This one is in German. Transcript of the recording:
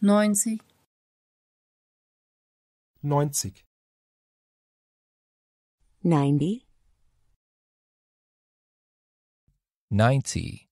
neunzig, neunzig, ninety, ninety,